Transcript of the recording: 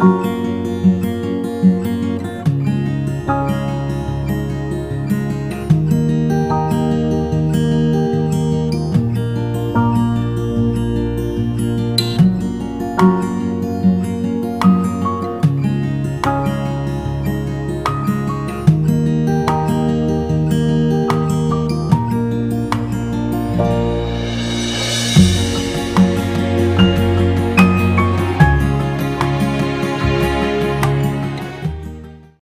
you.